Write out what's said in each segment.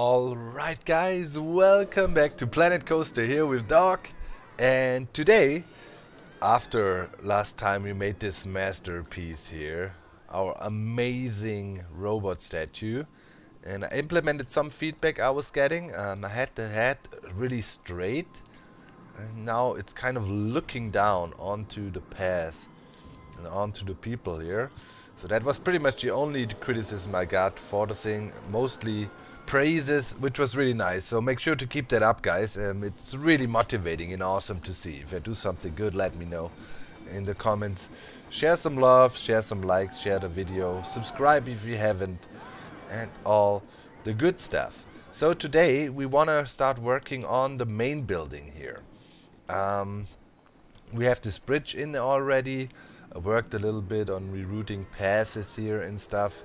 Alright guys, welcome back to Planet Coaster here with Doc. And today, after last time we made this masterpiece here, our amazing robot statue and I implemented some feedback I was getting, um, I had the head really straight and now it's kind of looking down onto the path and onto the people here. So that was pretty much the only criticism I got for the thing, mostly praises, which was really nice. So make sure to keep that up, guys. Um, it's really motivating and awesome to see. If I do something good, let me know in the comments. Share some love, share some likes, share the video, subscribe if you haven't, and all the good stuff. So today we want to start working on the main building here. Um, we have this bridge in there already. I worked a little bit on rerouting paths here and stuff.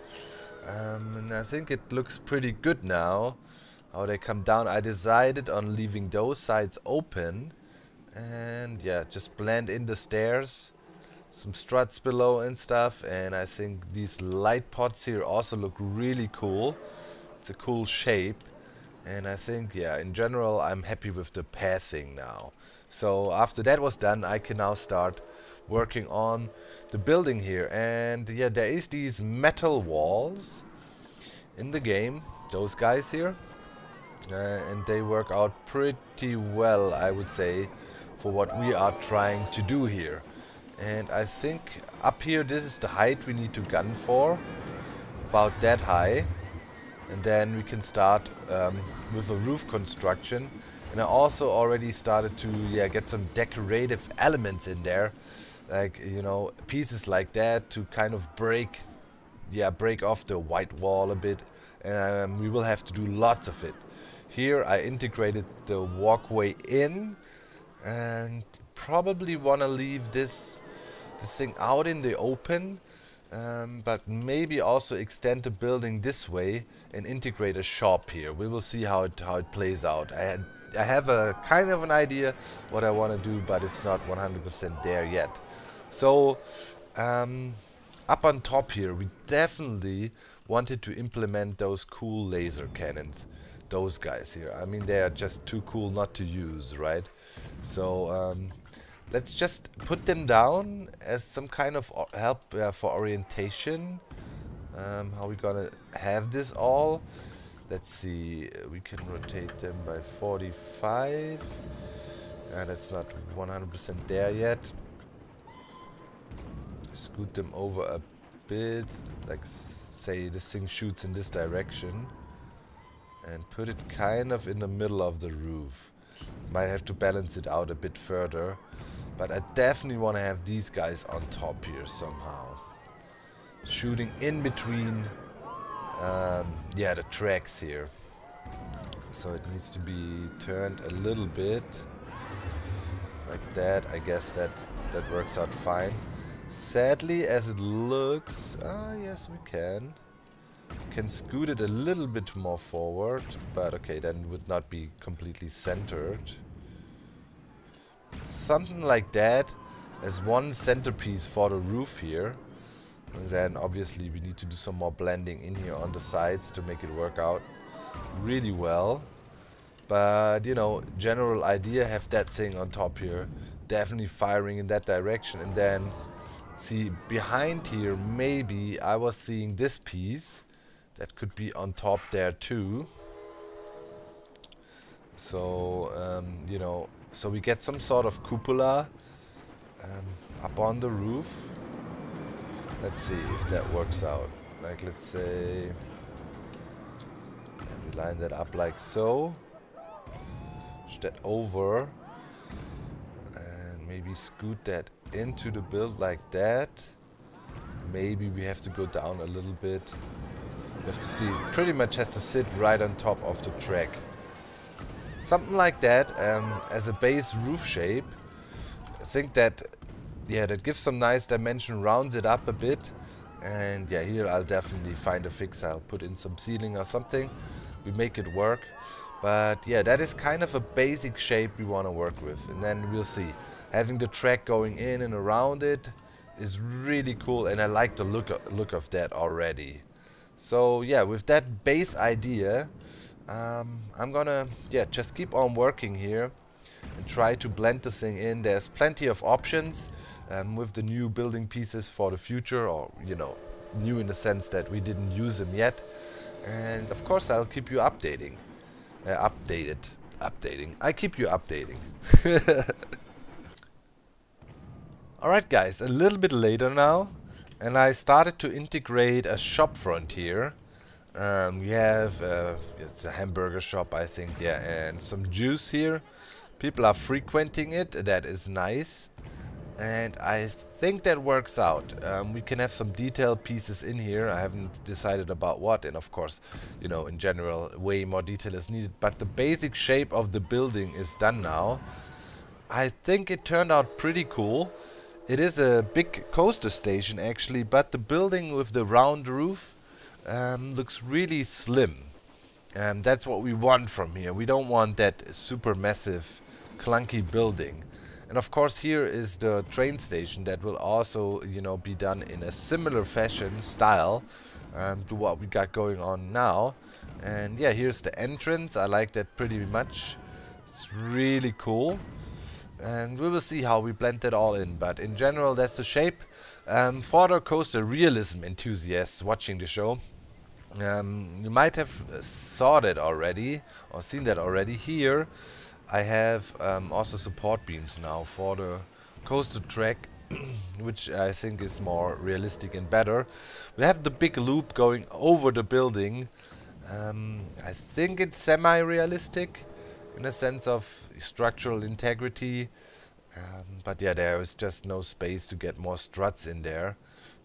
Um, and I think it looks pretty good now. How they come down. I decided on leaving those sides open. And yeah, just blend in the stairs. Some struts below and stuff. And I think these light pots here also look really cool. It's a cool shape. And I think, yeah, in general, I'm happy with the pathing now. So after that was done, I can now start working on the building here. And yeah, there is these metal walls in the game, those guys here. Uh, and they work out pretty well, I would say, for what we are trying to do here. And I think up here, this is the height we need to gun for. About that high. And then we can start um, with a roof construction. And I also already started to yeah get some decorative elements in there like you know pieces like that to kind of break yeah break off the white wall a bit and um, we will have to do lots of it. Here I integrated the walkway in and probably want to leave this this thing out in the open um, but maybe also extend the building this way and integrate a shop here. We will see how it how it plays out. I had I have a kind of an idea what I want to do, but it's not 100% there yet. So, um, up on top here, we definitely wanted to implement those cool laser cannons. Those guys here. I mean, they are just too cool not to use, right? So, um, let's just put them down as some kind of help uh, for orientation. Um, how we gonna have this all? Let's see, we can rotate them by 45. And it's not 100% there yet. Scoot them over a bit, like say this thing shoots in this direction. And put it kind of in the middle of the roof. Might have to balance it out a bit further. But I definitely want to have these guys on top here somehow. Shooting in between um, yeah, the tracks here. So it needs to be turned a little bit like that. I guess that that works out fine. Sadly, as it looks, ah, yes, we can. Can scoot it a little bit more forward, but okay, then would not be completely centered. Something like that as one centerpiece for the roof here. And then obviously we need to do some more blending in here on the sides to make it work out really well. But, you know, general idea, have that thing on top here. Definitely firing in that direction. And then, see, behind here, maybe I was seeing this piece. That could be on top there too. So, um, you know, so we get some sort of cupola um, up on the roof. Let's see if that works out. Like, let's say... And we line that up like so. That over. And maybe scoot that into the build like that. Maybe we have to go down a little bit. We have to see, it pretty much has to sit right on top of the track. Something like that um, as a base roof shape. I think that yeah, that gives some nice dimension, rounds it up a bit. And yeah, here I'll definitely find a fix. I'll put in some ceiling or something. We make it work. But yeah, that is kind of a basic shape we want to work with. And then we'll see. Having the track going in and around it is really cool. And I like the look of, look of that already. So yeah, with that base idea, Um, I'm gonna, yeah, just keep on working here and try to blend the thing in. There's plenty of options um, with the new building pieces for the future, or, you know, new in the sense that we didn't use them yet. And of course, I'll keep you updating. Uh, updated. Updating. I keep you updating. Alright guys, a little bit later now. And I started to integrate a shop front here. Um, we have, uh, it's a hamburger shop I think, yeah, and some juice here. People are frequenting it, that is nice. And I think that works out. Um, we can have some detailed pieces in here. I haven't decided about what, and of course, you know, in general, way more detail is needed. But the basic shape of the building is done now. I think it turned out pretty cool. It is a big coaster station actually, but the building with the round roof um, looks really slim. And that's what we want from here. We don't want that super massive, clunky building. And of course here is the train station that will also, you know, be done in a similar fashion, style, um, to what we got going on now. And yeah, here's the entrance. I like that pretty much. It's really cool and we will see how we blend that all in but in general that's the shape um, for the coaster realism enthusiasts watching the show um, you might have saw that already or seen that already here I have um, also support beams now for the coaster track which I think is more realistic and better we have the big loop going over the building um, I think it's semi-realistic in a sense of structural integrity. Um, but yeah, there is just no space to get more struts in there.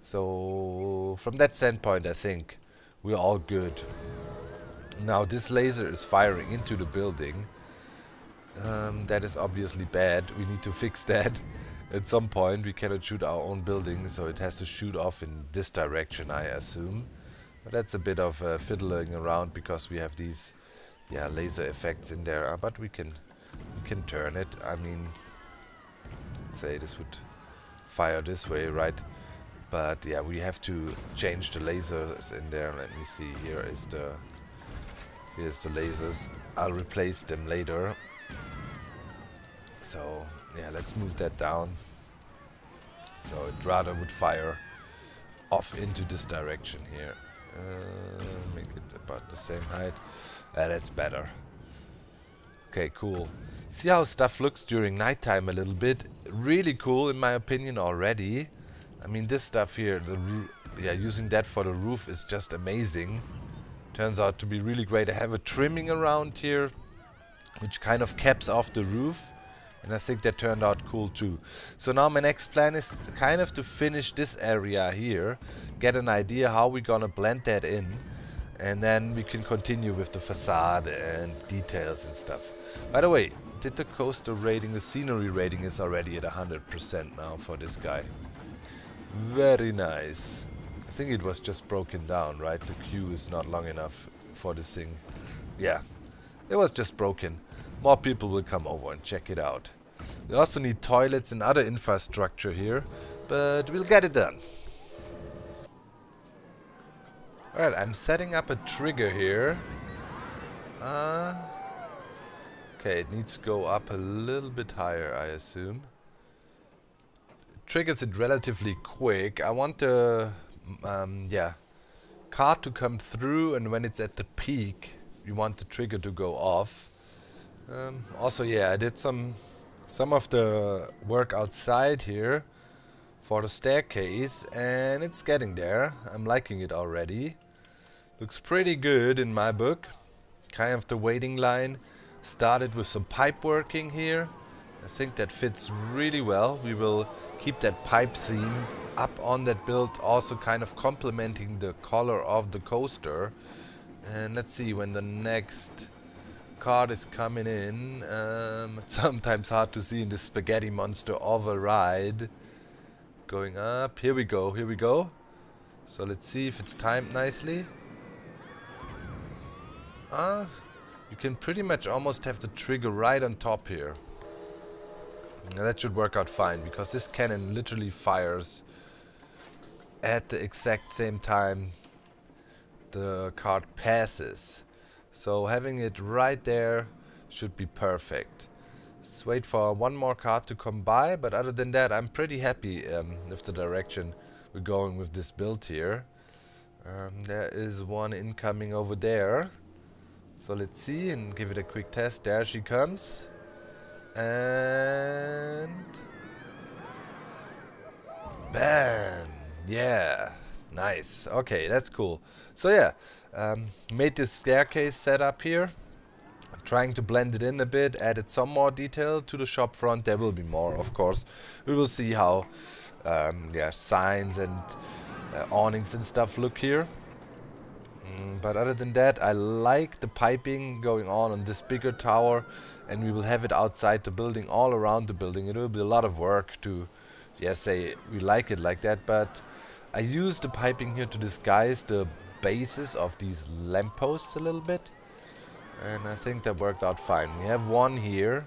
So from that standpoint, I think we're all good. Now this laser is firing into the building. Um, that is obviously bad. We need to fix that. At some point we cannot shoot our own building, so it has to shoot off in this direction, I assume. But that's a bit of uh, fiddling around because we have these yeah laser effects in there. Uh, but we can we can turn it. I mean say this would fire this way right? But yeah we have to change the lasers in there. Let me see. Here is the here's the lasers. I'll replace them later so yeah let's move that down so it rather would fire off into this direction here uh, make it about the same height uh, that's better. Okay, cool. See how stuff looks during nighttime a little bit? Really cool in my opinion already. I mean this stuff here, the yeah, using that for the roof is just amazing. Turns out to be really great. I have a trimming around here, which kind of caps off the roof. And I think that turned out cool too. So now my next plan is kind of to finish this area here. Get an idea how we're gonna blend that in and then we can continue with the facade and details and stuff. By the way, did the coaster rating, the scenery rating is already at 100% now for this guy. Very nice. I think it was just broken down, right? The queue is not long enough for this thing. Yeah, it was just broken. More people will come over and check it out. We also need toilets and other infrastructure here, but we'll get it done. Alright, I'm setting up a trigger here. Uh, okay, it needs to go up a little bit higher, I assume. It triggers it relatively quick. I want the, um, yeah, card to come through and when it's at the peak, we want the trigger to go off. Um, also, yeah, I did some some of the work outside here for the staircase and it's getting there. I'm liking it already. Looks pretty good in my book. Kind of the waiting line. Started with some pipe working here. I think that fits really well. We will keep that pipe theme up on that build, also kind of complementing the color of the coaster. And let's see when the next card is coming in. Um, it's sometimes hard to see in the spaghetti monster override. Going up. Here we go. Here we go. So let's see if it's timed nicely. Uh, you can pretty much almost have the trigger right on top here. Now that should work out fine, because this cannon literally fires at the exact same time the card passes. So having it right there should be perfect. Let's wait for one more card to come by, but other than that, I'm pretty happy um, with the direction we're going with this build here. Um, there is one incoming over there. So let's see and give it a quick test. There she comes. And... Bam! Yeah, nice. Okay, that's cool. So yeah, um, made this staircase setup here. trying to blend it in a bit, added some more detail to the shop front. There will be more, of course. We will see how um, yeah, signs and uh, awnings and stuff look here. Mm, but other than that, I like the piping going on on this bigger tower and we will have it outside the building, all around the building. It will be a lot of work to, yeah, say we like it like that, but I use the piping here to disguise the bases of these lampposts a little bit. And I think that worked out fine. We have one here,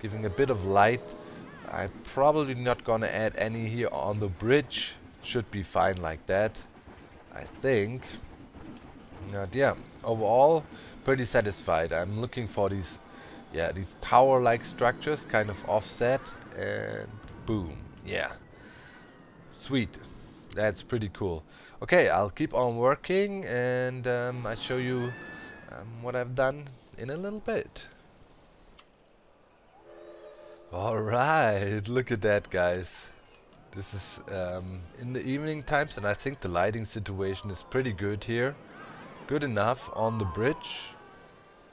giving a bit of light. I'm probably not gonna add any here on the bridge. Should be fine like that. I think. But yeah, overall, pretty satisfied. I'm looking for these, yeah, these tower-like structures, kind of offset, and boom, yeah. Sweet. That's pretty cool. Okay, I'll keep on working and um, I show you um, what I've done in a little bit. Alright, look at that guys. This is um, in the evening times and I think the lighting situation is pretty good here. Good enough on the bridge.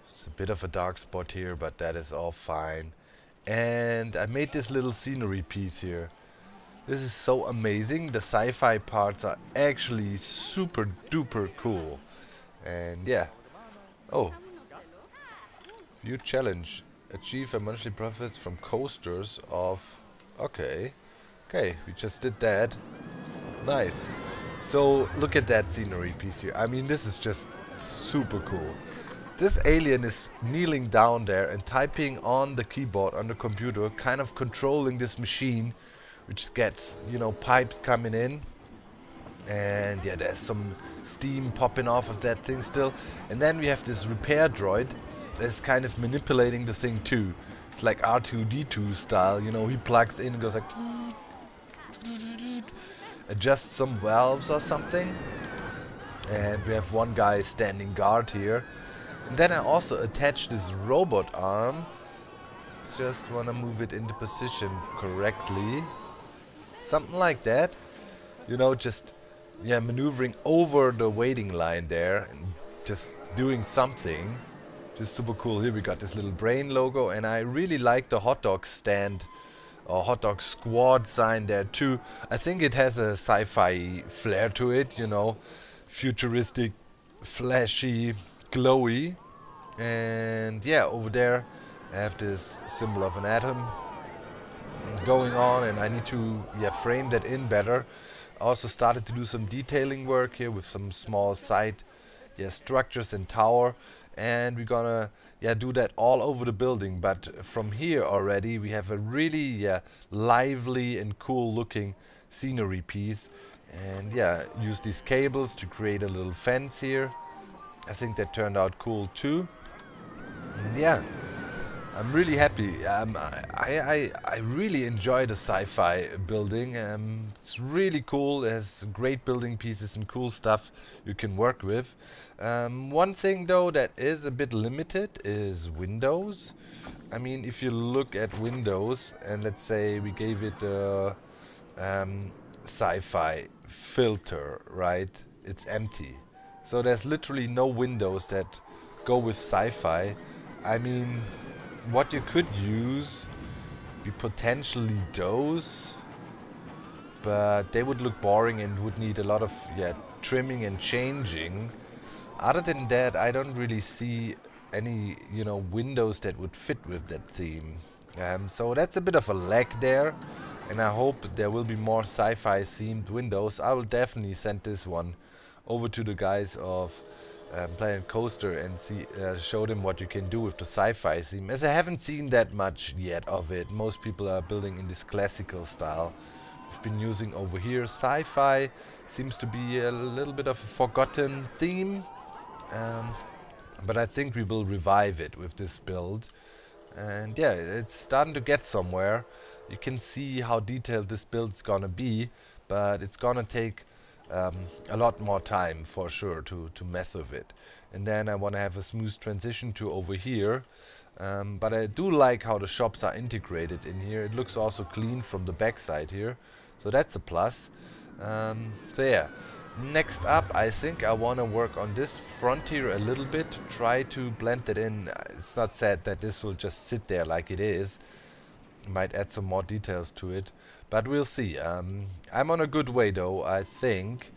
It's a bit of a dark spot here, but that is all fine. And I made this little scenery piece here. This is so amazing. The sci-fi parts are actually super duper cool. And yeah. Oh. View challenge. Achieve a monthly profits from coasters of... Okay. Okay, we just did that. Nice. So, look at that scenery piece here. I mean, this is just super cool. This alien is kneeling down there and typing on the keyboard on the computer, kind of controlling this machine which gets, you know, pipes coming in. And yeah, there's some steam popping off of that thing still. And then we have this repair droid that's kind of manipulating the thing too. It's like R2-D2 style, you know, he plugs in and goes like... Adjusts some valves or something. And we have one guy standing guard here. And then I also attach this robot arm. Just wanna move it into position correctly. Something like that. You know, just yeah, maneuvering over the waiting line there and just doing something. Just super cool. Here we got this little brain logo and I really like the hot dog stand or hot dog squad sign there too. I think it has a sci-fi flair to it, you know, futuristic, flashy, glowy. And yeah, over there I have this symbol of an atom going on and I need to yeah frame that in better. Also started to do some detailing work here with some small side yeah structures and tower. And we're gonna yeah do that all over the building. But from here already we have a really yeah lively and cool looking scenery piece. And yeah use these cables to create a little fence here. I think that turned out cool too. And yeah I'm really happy. Um, I, I, I really enjoy the sci-fi building. Um, it's really cool. It has great building pieces and cool stuff you can work with. Um, one thing though that is a bit limited is Windows. I mean, if you look at Windows and let's say we gave it a um, sci-fi filter, right? It's empty. So there's literally no windows that go with sci-fi. I mean, what you could use be potentially those but they would look boring and would need a lot of yeah trimming and changing. Other than that I don't really see any you know windows that would fit with that theme. Um, so that's a bit of a lack there and I hope there will be more sci-fi themed windows. I will definitely send this one over to the guys of um, Planet Coaster and see uh, show them what you can do with the sci-fi theme. As I haven't seen that much yet of it. Most people are building in this classical style. We've been using over here sci-fi. Seems to be a little bit of a forgotten theme. Um, but I think we will revive it with this build. And yeah, it's starting to get somewhere. You can see how detailed this build's gonna be, but it's gonna take um, a lot more time for sure to, to mess with it. And then I want to have a smooth transition to over here. Um, but I do like how the shops are integrated in here. It looks also clean from the backside here. So that's a plus. Um, so yeah, next up I think I want to work on this front here a little bit. Try to blend it in. It's not said that this will just sit there like it is. Might add some more details to it. But we'll see. Um, I'm on a good way though, I think.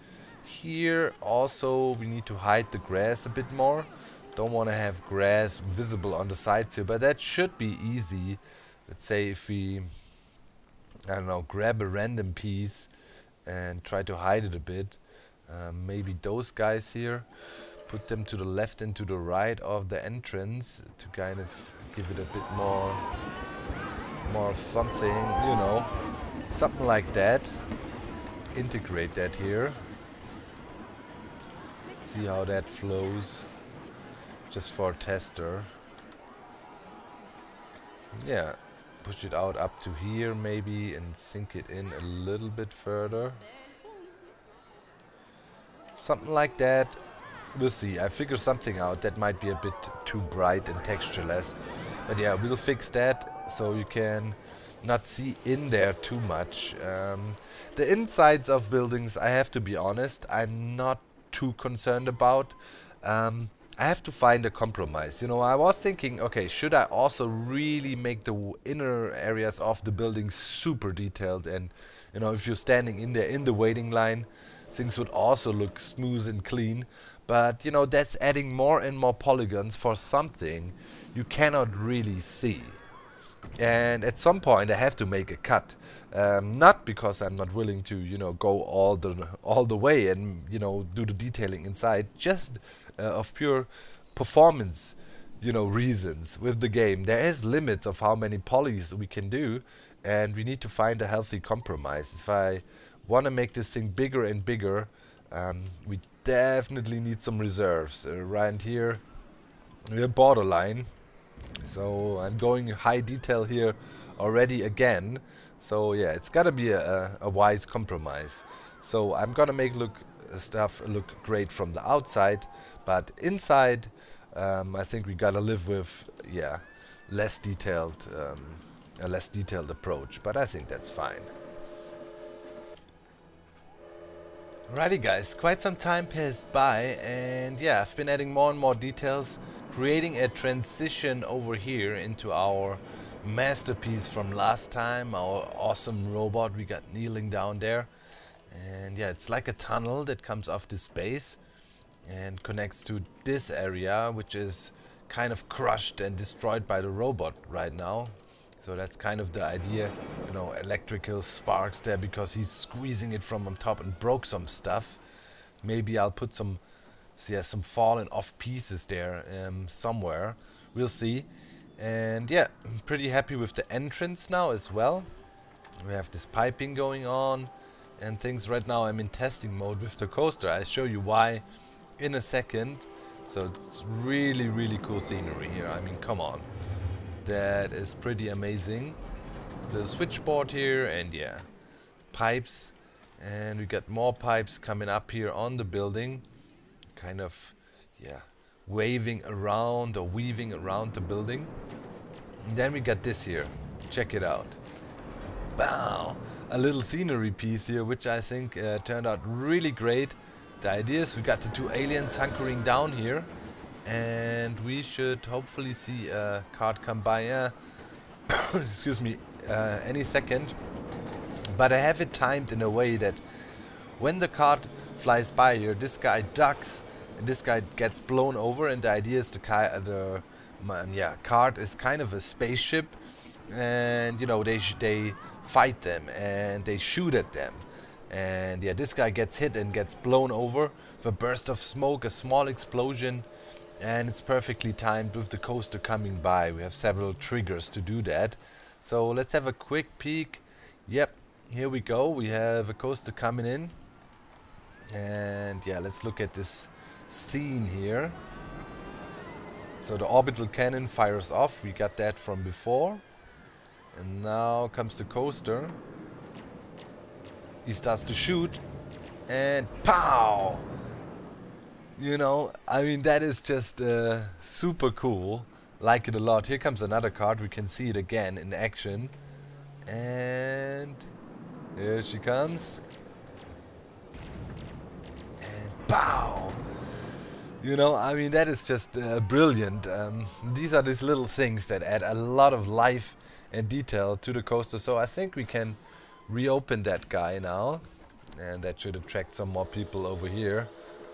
Here also we need to hide the grass a bit more. Don't want to have grass visible on the sides here, but that should be easy. Let's say if we, I don't know, grab a random piece and try to hide it a bit. Um, maybe those guys here, put them to the left and to the right of the entrance to kind of give it a bit more, more of something, you know, something like that. Integrate that here. See how that flows just for a tester. Yeah, push it out up to here maybe and sink it in a little bit further. Something like that. We'll see. I figure something out that might be a bit too bright and textureless. But yeah, we'll fix that so you can not see in there too much. Um, the insides of buildings, I have to be honest, I'm not too concerned about. Um, I have to find a compromise. You know, I was thinking, okay, should I also really make the inner areas of the building super detailed and, you know, if you're standing in there in the waiting line, things would also look smooth and clean. But, you know, that's adding more and more polygons for something you cannot really see. And at some point I have to make a cut. Um, not because I'm not willing to, you know, go all the all the way and you know do the detailing inside, just uh, of pure performance, you know, reasons with the game. There is limits of how many polys we can do, and we need to find a healthy compromise. If I want to make this thing bigger and bigger, um, we definitely need some reserves uh, around here. We're borderline, so I'm going high detail here already again. So yeah, it's gotta be a, a wise compromise. So I'm gonna make look uh, stuff look great from the outside, but inside, um, I think we gotta live with, yeah, less detailed, um, a less detailed approach. But I think that's fine. Alrighty guys, quite some time passed by and yeah, I've been adding more and more details, creating a transition over here into our masterpiece from last time, our awesome robot we got kneeling down there. And yeah, it's like a tunnel that comes off this base and connects to this area which is kind of crushed and destroyed by the robot right now. So that's kind of the idea, you know, electrical sparks there because he's squeezing it from on top and broke some stuff. Maybe I'll put some, yeah, some fallen off pieces there um, somewhere. We'll see. And yeah, I'm pretty happy with the entrance now as well. We have this piping going on and things right now I'm in testing mode with the coaster. I'll show you why in a second. So it's really, really cool scenery here. I mean, come on. That is pretty amazing. The switchboard here and yeah, pipes. And we got more pipes coming up here on the building. Kind of, yeah, waving around or weaving around the building. And then we got this here. Check it out. Wow! A little scenery piece here, which I think uh, turned out really great. The idea is we got the two aliens hunkering down here and we should hopefully see a card come by uh, excuse me uh, any second but I have it timed in a way that when the card flies by here this guy ducks and this guy gets blown over and the idea is the, the um, yeah card is kind of a spaceship and you know they they fight them and they shoot at them and yeah, this guy gets hit and gets blown over with a burst of smoke, a small explosion. And it's perfectly timed with the coaster coming by. We have several triggers to do that. So let's have a quick peek. Yep, here we go. We have a coaster coming in. And yeah, let's look at this scene here. So the orbital cannon fires off. We got that from before. And now comes the coaster. He starts to shoot. And pow! You know, I mean, that is just uh, super cool. Like it a lot. Here comes another card. We can see it again in action. And here she comes. Pow! You know, I mean, that is just uh, brilliant. Um, these are these little things that add a lot of life and detail to the coaster. So I think we can reopen that guy now. And that should attract some more people over here.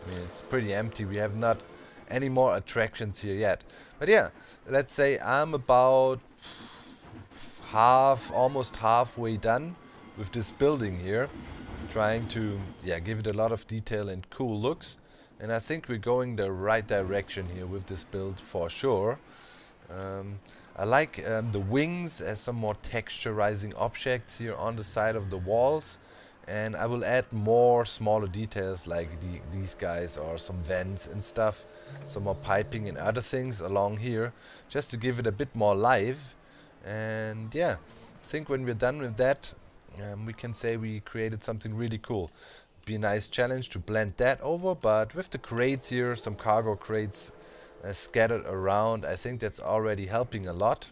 I mean, it's pretty empty. We have not any more attractions here yet. But yeah, let's say I'm about half, almost halfway done with this building here. Trying to, yeah, give it a lot of detail and cool looks. And I think we're going the right direction here with this build for sure. Um, I like um, the wings as some more texturizing objects here on the side of the walls. And I will add more smaller details like the, these guys or some vents and stuff. Some more piping and other things along here. Just to give it a bit more life. And yeah, I think when we're done with that, um, we can say we created something really cool be a nice challenge to blend that over, but with the crates here, some cargo crates uh, scattered around, I think that's already helping a lot.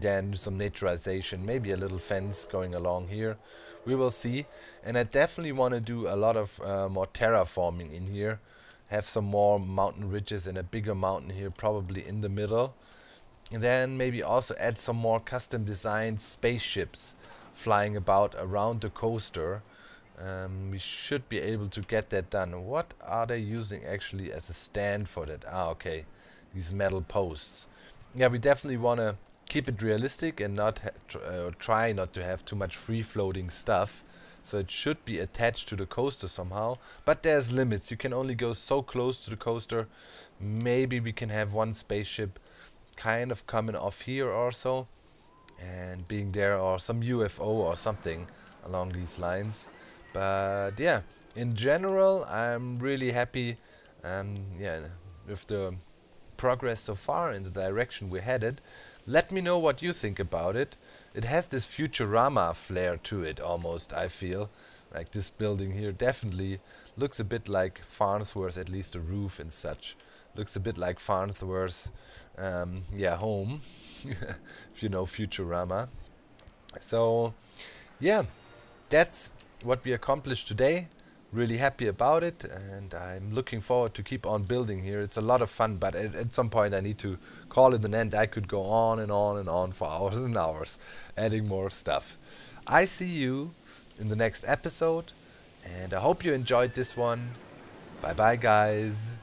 Then some naturization, maybe a little fence going along here. We will see. And I definitely want to do a lot of uh, more terraforming in here. Have some more mountain ridges and a bigger mountain here, probably in the middle. And then maybe also add some more custom designed spaceships flying about around the coaster um, we should be able to get that done. What are they using actually as a stand for that? Ah, okay. These metal posts. Yeah, we definitely want to keep it realistic and not tr uh, try not to have too much free-floating stuff. So it should be attached to the coaster somehow. But there's limits. You can only go so close to the coaster. Maybe we can have one spaceship kind of coming off here or so. And being there or some UFO or something along these lines. But yeah, in general, I'm really happy um, yeah, with the progress so far in the direction we're headed. Let me know what you think about it. It has this Futurama flair to it almost, I feel. Like this building here definitely looks a bit like Farnsworth, at least the roof and such. Looks a bit like Farnsworth's um, yeah, home, if you know Futurama. So, yeah, that's what we accomplished today. Really happy about it and I'm looking forward to keep on building here. It's a lot of fun but at, at some point I need to call it an end. I could go on and on and on for hours and hours adding more stuff. I see you in the next episode and I hope you enjoyed this one. Bye bye guys.